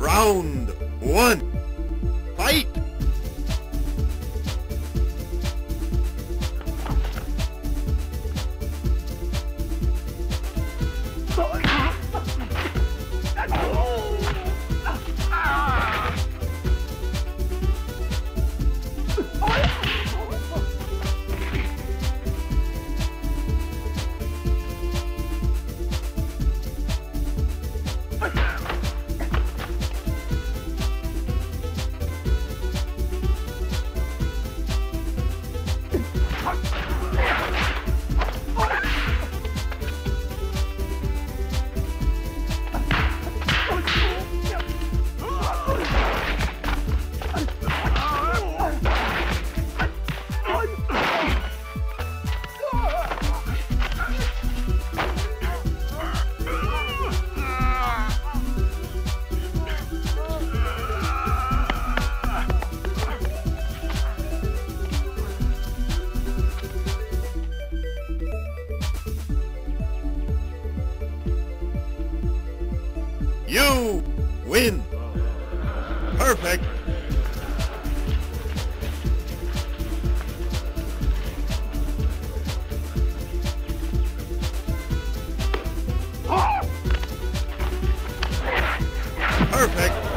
Round one. Fight! You win. Perfect. Perfect.